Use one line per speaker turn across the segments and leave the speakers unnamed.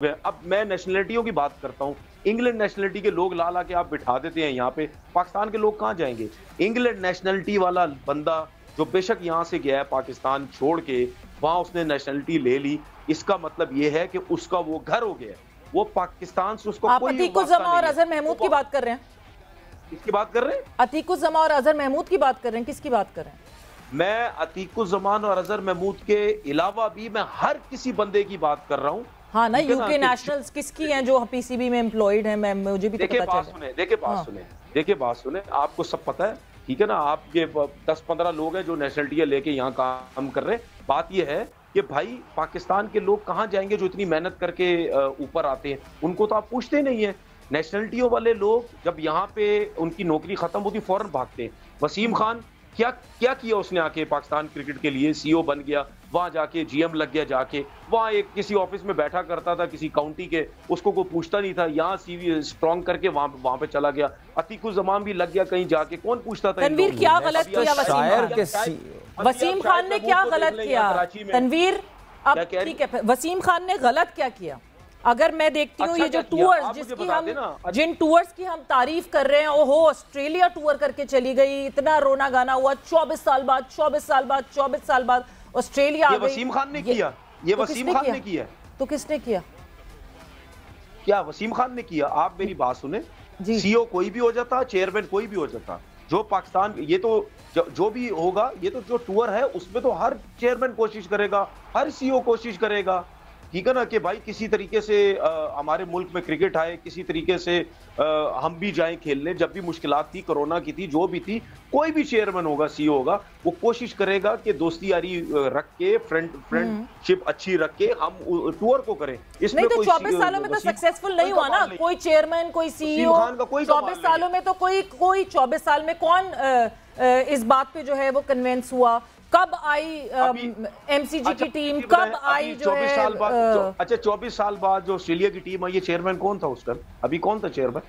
अब मैं नेशनलिटियों की बात करता हूँ। इंग्लैंड नेशनलिटी के लोग ला ला के आप बिठा देते हैं यहाँ पे। पाकिस्तान के लोग कहाँ जाएँगे? इंग्लैंड नेशनलिटी वाला बंदा जो बेशक यहाँ से गया है पाकिस्तान छोड़ के वहाँ उसने नेशनलिटी ले ली। इसका मतलब ये है कि उसका वो घर हो गया। वो पाकिस्तान से उसको
आप अतीकुज्जमा और अजहर महमूद की बात कर रहे हैं?
किसकी बात कर रहे हैं?
अतीकुज्जमा और अजहर महमूद की बात कर रहे हैं। किसकी बात कर रहे हैं?
मैं अतीकुजमान और अजहर महमूद के अलावा भी मैं हर किसी बंदे की बात कर रहा हूँ।
हाँ ना यूके नेशनल्स किसकी हैं जो पीसीबी में एम्प्लॉयड हैं? मैं मुझे भी तो
देखिए बात सुने देखिए बात
हाँ।
सुने देखिए बात सुने आपको सब पता है ठीक है ना आप ये दस पंद्रह लोग हैं जो नेशनलिटी लेके यहाँ काम कर रहे हैं। बात ये है कि भाई पाकिस्तान के लोग कहाँ जाएँगे जो इतनी मेहनत करके ऊपर आते हैं? उनको तो आप पूछते नहीं है। नेशनलिटियों वाले लोग जब यहाँ पे उनकी नौकरी खत्म होती फ़ौरन भागते हैं। वसीम खान क्या क्या किया उसने आके पाकिस्तान क्रिकेट के लिए? सीईओ बन गया वहाँ जाके जीएम लग गया जाके। वहाँ एक किसी ऑफ़िस में बैठा करता था किसी काउंटी के उसको कोई पूछता नहीं था। यहाँ सीवी स्ट्रॉन्ग करके वहाँ वहाँ पे चला गया। अतीकुल जमान भी लग गया कहीं जाके। कौन पूछता था
तनवीर क्या गलत किया वसीम खान? ने क्या गलत किया। तनवीर अब? ठीक है वसीम खान ने गलत क्या किया? अगर मैं देखती हूँ
अच्छा
ये जो टूर्स जिसकी हम
अच्छा।
जिन टूर्स की हम तारीफ़ कर रहे हैं ओहो ऑस्ट्रेलिया टूर करके चली गई इतना रोना गाना हुआ 24 साल बाद 24 साल बाद 24 साल बाद ऑस्ट्रेलिया
ये
आ गई।
वसीम खान ने किया ये
तो
वसीम खान? ने किया।
तो किसने किया?
क्या वसीम खान ने किया? आप मेरी बात सुने। सीईओ कोई भी हो जाता चेयरमैन कोई भी हो जाता जो पाकिस्तान ये तो जो, जो भी होगा ये तो जो टूर है उसमें तो हर चेयरमैन कोशिश करेगा हर सीईओ कोशिश करेगा। ठीक है ना कि भाई किसी तरीके से हमारे मुल्क में क्रिकेट आए किसी तरीके से अ, हम भी जाएँ खेलने जब भी मुश्किलात थी कोरोना की थी जो भी थी कोई भी चेयरमैन होगा सीईओ होगा वो कोशिश करेगा कि दोस्ती यारी रख के फ्रेंड फ्रेंडशिप अच्छी रख के हम टूर को करें। इसमें
नहीं तो
कोई
24
सी-
सालों में तो सक्सेसफुल नहीं हुआ ना? कोई चेयरमैन कोई सीईओ 24
नहीं
सालों में तो कोई कोई 24 साल में कौन इस बात पे जो है वो कन्वेंस हुआ। कब आई एमसीजी की
अच्छा,
टीम कब आई जो है
साल बाद अच्छा 24 साल बाद जो ऑस्ट्रेलिया की टीम आई ये चेयरमैन कौन था उस टाइम अभी कौन था चेयरमैन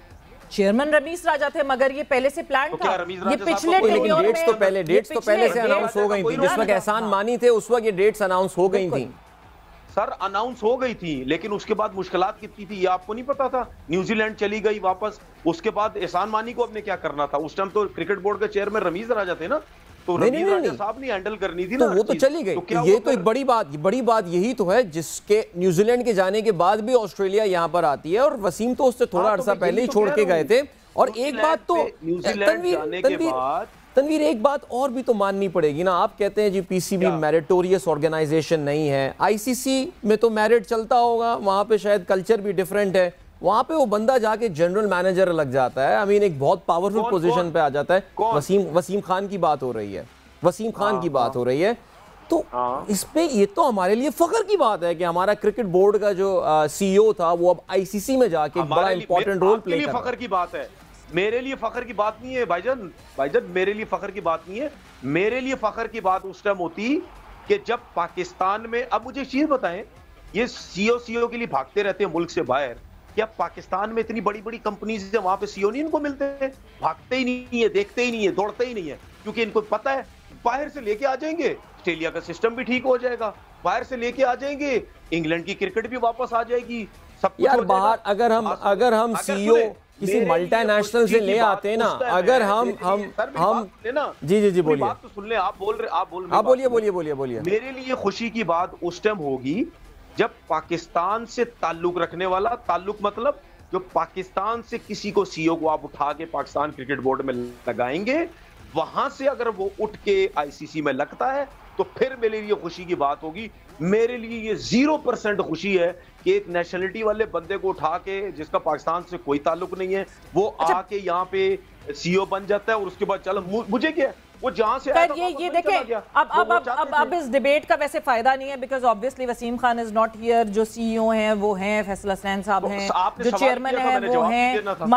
चेयरमैन रमीज राजा थे मगर ये पहले से प्लान
तो
था। ये पिछले
डेट्स तो पहले डेट्स तो पहले से अनाउंस हो गई थी जिस वक्त एहसान। मानी थे उस वक्त ये डेट्स अनाउंस हो गई थी।
सर अनाउंस हो गई थी लेकिन उसके बाद मुश्किल कितनी थी ये आपको नहीं पता था। न्यूजीलैंड चली गई वापस उसके बाद एहसान मानी को अपने क्या करना था? उस टाइम तो क्रिकेट बोर्ड के चेयरमैन रमीज राजा थे ना? तो
नहीं,
रमीज
नहीं,
राजा
नहीं।
साहब ने हैंडल करनी थी
तो
ना
वो तो चली गई।
क्या
ये तो एक बड़ी बात बड़ी बात यही तो है जिसके न्यूजीलैंड के जाने के बाद भी ऑस्ट्रेलिया यहाँ पर आती है और वसीम तो उससे थोड़ा
हाँ, तो
अरसा पहले ही
तो
छोड़ के गए थे। और एक बात तो
न्यूजीलैंड
तनवीर
के
तनवीर
बाद
तनवीर एक बात और भी तो माननी पड़ेगी ना। आप कहते हैं जी पीसीबी? मेरिटोरियस ऑर्गेनाइजेशन नहीं है। आईसीसी में तो मेरिट चलता होगा वहाँ पे शायद कल्चर भी डिफरेंट है। वहाँ पे वो बंदा जाके जनरल मैनेजर लग जाता है। आई मीन एक बहुत पावरफुल पोजीशन पे आ जाता है। वसीम वसीम खान की बात हो रही है। वसीम खान
हाँ,
की बात हो। रही है। तो
हाँ।
इस पे ये तो हमारे लिए फख्र की बात है कि हमारा क्रिकेट बोर्ड का जो सीईओ था वो अब आईसीसी में जाके बड़ा इंपॉर्टेंट रोल प्ले
फखर की बात है। मेरे लिए फखर की बात नहीं है भाईजान। भाईजान मेरे लिए फखर की बात नहीं है। मेरे लिए फखर की बात उस टाइम होती कि जब पाकिस्तान में अब मुझे चीज़ बताएँ ये सीओ सीओ के लिए भागते रहते हैं मुल्क से बाहर। क्या पाकिस्तान में इतनी बड़ी बड़ी कंपनीज़ है वहाँ पे सीओ नहीं इनको मिलते हैं? भागते ही नहीं है देखते ही नहीं है दौड़ते ही नहीं है। क्योंकि इनको पता है बाहर से लेके आ जाएँगे ऑस्ट्रेलिया का सिस्टम भी ठीक हो जाएगा। बाहर से लेके आ जाएँगे इंग्लैंड की क्रिकेट भी वापस आ जाएगी सब
यार बाहर अगर हम अगर हम सीईओ किसी मल्टीनेशनल से ले आते हैं ना अगर हम हम हम। जी जी जी बोलिए
बात तो सुन ले आप बोल रहे आप बोल रहे
आप बोलिए बोलिए बोलिए बोलिए
मेरे लिए खुशी की बात उस टाइम होगी जब पाकिस्तान से ताल्लुक रखने वाला ताल्लुक मतलब जो पाकिस्तान से किसी को सीईओ को आप उठा के पाकिस्तान क्रिकेट बोर्ड में लगाएँगे वहाँ से अगर वो उठ के आईसीसी में लगता है तो फिर मेरे लिए खुशी की बात होगी। मेरे लिए ये ज़ीरो परसेंट खुशी है कि एक नेशनलिटी वाले बंदे को उठा के जिसका पाकिस्तान से कोई ताल्लुक नहीं है वो आके यहाँ पे सीईओ बन जाता है और उसके बाद चलो मुझे क्या वो जहाँ से आया
ये ये
चला
देखें अब अब अब अब अब इस डिबेट का वैसे फ़ायदा नहीं है because obviously Wasim Khan is not here जो सीईओ हैं वो हैं फैसला हसनैन साहब
तो
हैं जो चेयरमैन हैं वो हैं।